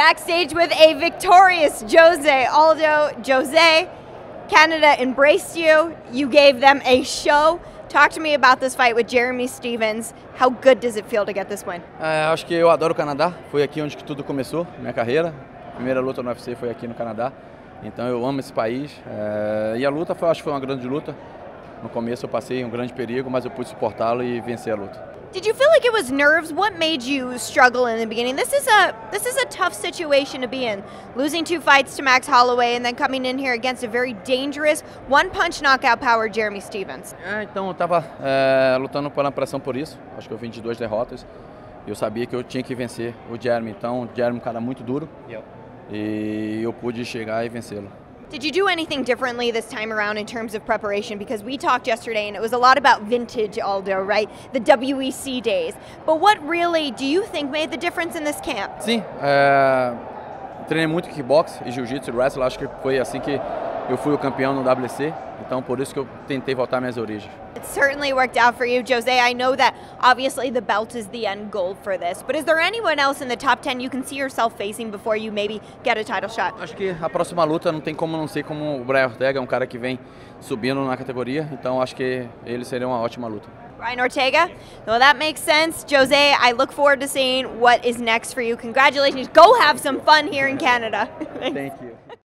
Backstage with a victorious Jose Aldo. Jose, Canada embraced you. You gave them a show. Talk to me about this fight with Jeremy Stevens. How good does it feel to get this win? É, acho que eu adoro o Canadá. Foi aqui onde tudo começou, minha carreira. Primeira luta no UFC foi aqui no Canadá. Então eu amo esse país. É, e a luta foi, acho que foi uma grande luta. No começo eu passei um grande perigo, mas eu pude suportá-lo e vencer a luta. Did you feel like it was nerves? What made you struggle in the beginning? This is a this is a tough situation to be in. Losing two fights to Max Holloway and then coming in here against a very dangerous one-punch knockout power Jeremy Stevens. É, então eu estava é, lutando pela pressão por isso. Acho que eu vim de duas derrotas. Eu sabia que eu tinha que vencer o Jeremy. Então, o Jeremy é um cara muito duro. Yep. E eu pude chegar e vencê-lo. Did you do anything differently this time around in terms of preparation? Because we talked yesterday and it was a lot about vintage Aldo, right? The WEC days. But what really do you think made the difference in this camp? Sim, é, treinei muito kickbox e jiu-jitsu e wrestling. Acho que foi assim que eu fui o campeão no WC, então por isso que eu tentei voltar às minhas origens. It certainly worked out for you, Jose. I know that obviously the belt is the end goal for this, but is there anyone else in the top 10 you can see yourself facing before you maybe get a title shot? Acho que a próxima luta não tem como não ser como o Brian Ortega, é um cara que vem subindo na categoria, então acho que ele seria uma ótima luta. Brian Ortega. Well, that makes sense. Jose, I look forward to seeing what is next for you. Congratulations. Go have some fun here in Canada. Thank you.